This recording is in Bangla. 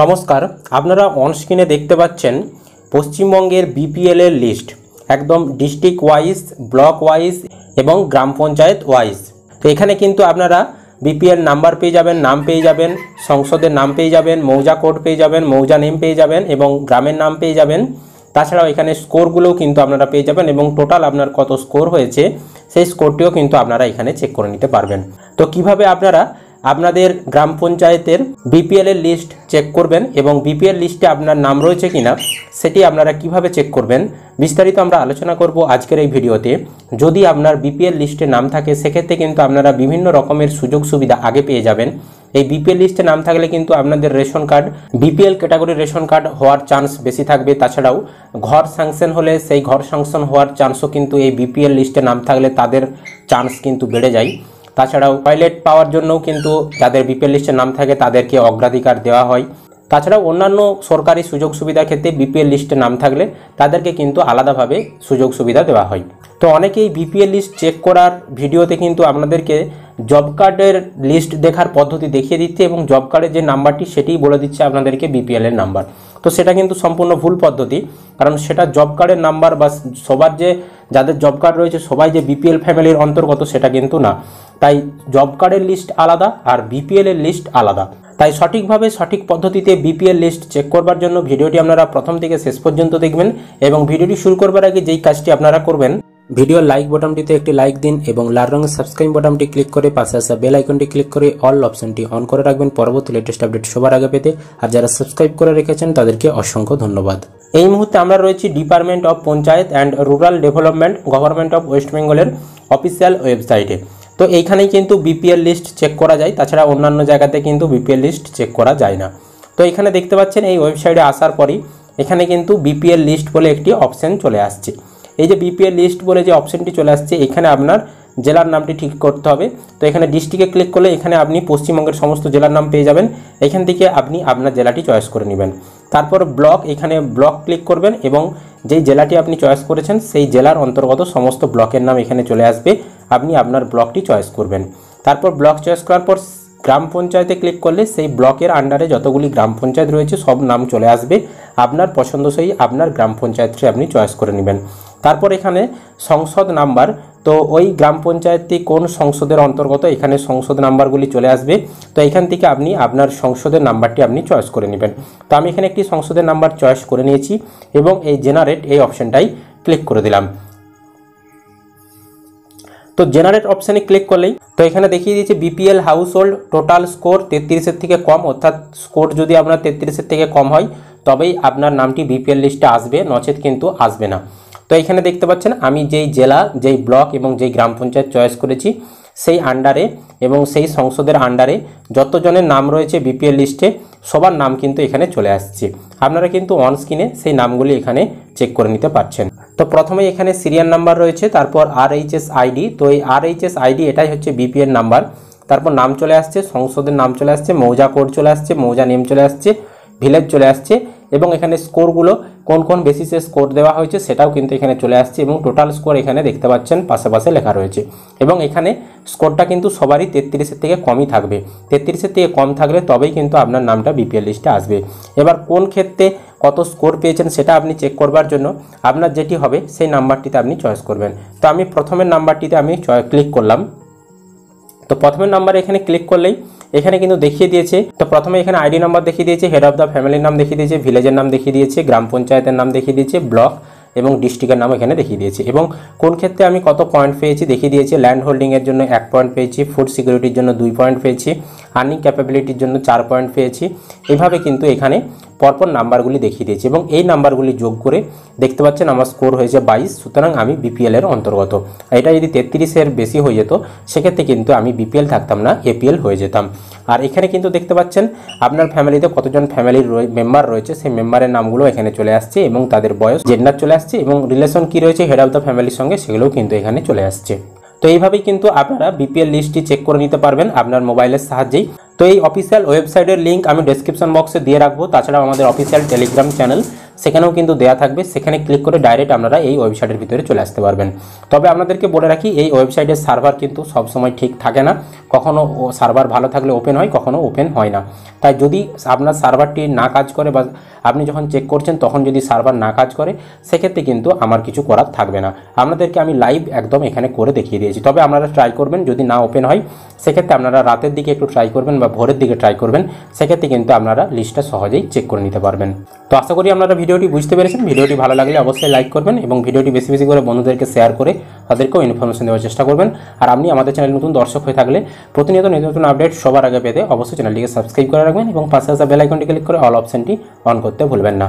নমস্কার, আপনারা অন স্ক্রিনে দেখতে পাচ্ছেন পশ্চিমবঙ্গের বিপিএল এর লিস্ট একদম ডিস্ট্রিক্ট ওয়াইজ ব্লক ওয়াইজ এবং গ্রাম পঞ্চায়েত ওয়াইজ তো এখানে কিন্তু আপনারা বিপিএল নাম্বার পেয়ে যাবেন, নাম পেয়ে যাবেন, সংসদের নাম পেয়ে যাবেন, মৌজা কোড পেয়ে যাবেন, মৌজা নেম পেয়ে যাবেন এবং গ্রামের নাম পেয়ে যাবেন। তাছাড়াও এখানে স্কোরগুলোও কিন্তু আপনারা পেয়ে যাবেন এবং টোটাল আপনার কত স্কোর হয়েছে, সেই স্কোরটিও কিন্তু আপনারা এখানে চেক করে নিতে পারবেন। তো কীভাবে আপনারা আপনাদের গ্রাম পঞ্চায়েতের বিপিএল এর লিস্ট চেক করবেন এবং বিপিএল লিস্টে আপনার নাম রয়েছে কিনা, সেটি আপনারা কীভাবে চেক করবেন, বিস্তারিত আমরা আলোচনা করব আজকের এই ভিডিওতে। যদি আপনার বিপিএল লিস্টে নাম থাকে, সেক্ষেত্রে কিন্তু আপনারা বিভিন্ন রকমের সুযোগ সুবিধা আগে পেয়ে যাবেন। এই বিপিএল লিস্টে নাম থাকলে কিন্তু আপনাদের রেশন কার্ড বিপিএল ক্যাটাগরির রেশন কার্ড হওয়ার চান্স বেশি থাকবে। তাছাড়াও ঘর স্যাংশন হলে সেই ঘর স্যাংশন হওয়ার চান্সও কিন্তু এই বিপিএল লিস্টে নাম থাকলে তাদের চান্স কিন্তু বেড়ে যায়। তাছাড়াও টয়লেট পাওয়ার জন্যও কিন্তু যাদের বিপিএল লিস্টে নাম থাকে তাদেরকে অগ্রাধিকার দেওয়া হয়। তাছাড়াও অন্যান্য সরকারি সুযোগ সুবিধার ক্ষেত্রে বিপিএল লিস্টে নাম থাকলে তাদেরকে কিন্তু আলাদাভাবে সুযোগ সুবিধা দেওয়া হয়। তো অনেকেই বিপিএল লিস্ট চেক করার ভিডিওতে কিন্তু আপনাদেরকে জব কার্ডের লিস্ট দেখার পদ্ধতি দেখিয়ে দিচ্ছে এবং জব কার্ডের যে নাম্বারটি সেটিই বলে দিচ্ছে আপনাদেরকে বিপিএল এর নাম্বার তো সেটা কিন্তু সম্পূর্ণ ভুল পদ্ধতি, কারণ সেটা জব কার্ডের নাম্বার বা সবার যে, যাদের জব কার্ড রয়েছে সবাই যে বিপিএল ফ্যামিলির অন্তর্গত সেটা কিন্তু না। তাই জব কার্ডের লিস্ট আলাদা আর বিপিএল এর লিস্ট আলাদা। তাই সঠিকভাবে সঠিক পদ্ধতিতে বিপিএল লিস্ট চেক করবার জন্য ভিডিওটি আপনারা প্রথম থেকে শেষ পর্যন্ত দেখবেন এবং ভিডিওটি শুরু করবার আগে যেই কাজটি আপনারা করবেন ভিডিওর লাইক বটনটিতে একটি লাইক দিন এবং লাল রঙের সাবস্ক্রাইব বটনটি ক্লিক করে পাশে আসা বেল আইকনটি ক্লিক করে অল অপশনটি অন করে রাখবেন। পরবর্তী লেটেস্ট আপডেট সবার আগে পেতে আর যারা সাবস্ক্রাইব করে রেখেছেন তাদেরকে অসংখ্য ধন্যবাদ। এই মুহূর্তে আমরা রয়েছি department of Panchayat and rural development government of West বেঙ্গলের অফিসিয়াল ওয়েবসাইটে তো এইখানেই কিন্তু বিপিএল লিস্ট চেক করা যায়। তাছাড়া অন্যান্য জায়গাতে কিন্তু বিপিএল লিস্ট চেক করা যায় না। তো এখানে দেখতে পাচ্ছেন, এই ওয়েবসাইটে আসার পরই এখানে কিন্তু বিপিএল লিস্ট বলে একটি অপশন চলে আসছে। এই যে বিপিএল লিস্ট বলে যে অপশনটি চলে আসছে, এখানে আপনার জেলার নামটি ঠিক করতে হবে। তো এখানে ডিস্ট্রিক্টে ক্লিক করলে এখানে আপনি পশ্চিমবঙ্গের সমস্ত জেলার নাম পেয়ে যাবেন। এখান থেকে আপনি আপনার জেলাটি চয়েস করে নেবেন। তারপর ব্লক এখানে ব্লক ক্লিক করবেন এবং যেই জেলাটি আপনি চয়েস করেছেন, সেই জেলার অন্তর্গত সমস্ত ব্লকের নাম এখানে চলে আসবে। আপনি আপনার ব্লকটি চয়েস করবেন। তারপর ব্লক চয়েস করার পর গ্রাম পঞ্চায়েতে ক্লিক করলে সেই ব্লকের আন্ডারে যতগুলি গ্রাম পঞ্চায়েত রয়েছে, সব নাম চলে আসবে। আপনার পছন্দসই আপনার গ্রাম পঞ্চায়েতটি আপনি চয়েস করে নেবেন। তারপর এখানে সংসদ নাম্বার, তো ওই গ্রাম পঞ্চায়েতটি কোন সংসদের অন্তর্গত? এখানে সংসদ নাম্বারগুলি চলে আসবে। তো এখান থেকে আপনি আপনার সংসদের নাম্বারটি আপনি চয়েস করে নেবেন। তো আমি এখানে একটি সংসদের নাম্বার চয়েস করে নিয়েছি এবং এই জেনারেট এই অপশানটাই ক্লিক করে দিলাম। তো জেনারেট অপশানে ক্লিক করলেই, তো এখানে দেখিয়ে দিয়েছে BPL household total score তেত্রিশের থেকে কম, অর্থাৎ স্কোর যদি আপনার তেত্রিশের থেকে কম হয়, তবেই আপনার নামটি বিপিএল লিস্টে আসবে, নচেত কিন্তু আসবে না। তো এখানে দেখতে পাচ্ছেন, আমি যেই জেলা, যেই ব্লক এবং যেই গ্রাম পঞ্চায়েত চয়েস করেছি, সেই আন্ডারে এবং সেই সংসদের আন্ডারে যতজনের নাম রয়েছে বিপিএল লিস্টে, সবার নাম কিন্তু এখানে চলে আসছে। আপনারা কিন্তু অন স্ক্রিনে সেই নামগুলি এখানে চেক করে নিতে পারছেন। তো প্রথমে এখানে সিরিয়াল নাম্বার রয়েছে, তারপর আর এইচএস আইডি তো এই আর এইচএস আইডি এটাই হচ্ছে বিপিএল নাম্বার তারপর নাম চলে আসছে, সংসদের নাম চলে আসছে, মৌজা কোড চলে আসছে, মৌজা নেম চলে আসছে ভিলেজ চলে আসছে এবং এখানে স্কোরগুলো কোন কোন বেসিসে স্কোর দেওয়া হয়েছে সেটাও কিন্তু এখানে চলে আসছে এবং টোটাল স্কোর এখানে দেখতে পাচ্ছেন পাশাপাশি লেখা রয়েছে। এবং এখানে স্কোরটা কিন্তু সবারই তেত্রিশের থেকে কমই থাকবে। তেত্রিশের থেকে কম থাকলে তবেই কিন্তু আপনার নামটা বিপিএল লিস্টে আসবে। এবার কোন ক্ষেত্রে কত স্কোর পেয়েছেন সেটা আপনি চেক করবার জন্য আপনার যেটি হবে সেই নাম্বারটিতে আপনি চয়েস করবেন। তো আমি প্রথমের নাম্বারটিতে আমি ক্লিক করলাম। তো প্রথমের নাম্বারে এখানে ক্লিক করলেই এখানে কিন্তু দেখিয়ে দিয়েছে। তো প্রথমে এখানে আইডি নাম্বার দেখিয়ে দিয়েছে হেড অফ দ্য ফ্যামিলির নাম দেখিয়ে দিয়েছে ভিলেজের নাম দেখিয়ে দিয়েছে, গ্রাম পঞ্চায়েতের নাম দেখিয়ে দিয়েছে ব্লক এবং ডিস্ট্রিক্টের নাম এখানে দেখিয়ে দিয়েছে। এবং কোন ক্ষেত্রে আমি কত পয়েন্ট পেয়েছি দেখিয়ে দিয়েছে ল্যান্ড হোল্ডিংয়ের জন্য এক পয়েন্ট পেয়েছি ফুড সিকিউরিটির জন্য দুই পয়েন্ট পেয়েছি আর্নিং ক্যাপাবিলিটির জন্য চার পয়েন্ট পেয়েছি। এভাবে কিন্তু এখানে পরপর নাম্বারগুলি দেখিয়ে দিয়েছি এবং এই নাম্বারগুলি যোগ করে দেখতে পাচ্ছেন আমার স্কোর হয়েছে বাইশ, সুতরাং আমি বিপিএল এর অন্তর্গত। এটা যদি তেত্রিশের বেশি হয়ে যেত, সেক্ষেত্রে কিন্তু আমি বিপিএল থাকতাম না, এপিএল হয়ে যেতাম। আর এখানে কিন্তু দেখতে পাচ্ছেন, আপনার ফ্যামিলিতে কতজন ফ্যামিলির মেম্বার রয়েছে, সেই মেম্বারের নামগুলো এখানে চলে আসছে এবং তাদের বয়স জেন্ডার চলে আসছে এবং রিলেশন কি রয়েছে হেড অফ দ্য ফ্যামিলির সঙ্গে সেগুলোও কিন্তু এখানে চলে আসছে। তো এইভাবেই কিন্তু আপনারা বিপিএল লিস্টটি চেক করে নিতে পারবেন আপনার মোবাইলের সাহায্যেই। তো এই অফিসিয়াল ওয়েবসাইটের লিঙ্ক আমি ডেসক্রিপশন বক্সে দিয়ে রাখব। তাছাড়াও আমাদের অফিসিয়াল টেলিগ্রাম চ্যানেল সেখানেও কিন্তু দেওয়া থাকবে। সেখানে ক্লিক করে ডাইরেক্ট আপনারা এই ওয়েবসাইটের ভিতরে চলে আসতে পারবেন। তবে আপনাদেরকে বলে রাখি, এই ওয়েবসাইটের সার্ভার কিন্তু সবসময় ঠিক থাকে না। কখনো সার্ভার ভালো থাকলে ওপেন হয়, কখনো ওপেন হয় না। তাই যদি আপনার সার্ভারটি না কাজ করে বা আপনি যখন চেক করছেন, তখন যদি সার্ভার না কাজ করে, সেক্ষেত্রে কিন্তু আমার কিছু করার থাকবে না। আপনাদেরকে আমি লাইভ একদম এখানে করে দেখিয়ে দিয়েছি। তবে আপনারা ট্রাই করবেন, যদি না ওপেন হয়, সেক্ষেত্রে আপনারা রাতের দিকে একটু ট্রাই করবেন বা ভোরের দিকে ট্রাই করবেন, সেক্ষেত্রে কিন্তু আপনারা লিস্টটা সহজেই চেক করে নিতে পারবেন। তো আশা করি আপনারা ভিডিওটি বুঝতে পেরেছেন, ভিডিওটি ভালো লাগলে অবশ্যই লাইক করবেন এবং ভিডিওটি বেশি বেশি করে বন্ধুদেরকে শেয়ার করে তাদেরকেও ইনফরমেশন দেওয়ার চেষ্টা করবেন। আর আপনি আমাদের চ্যানেল নতুন দর্শক হয়ে থাকলে প্রতিনিয়ত নতুন নতুন আপডেট সবার আগে পেতে অবশ্যই চ্যানেলটিকে সাবস্ক্রাইব করে রাখবেন এবং পাশে আসা বেল আইকনটি ক্লিক করে অল অপশনটি অন করতে ভুলবেন না।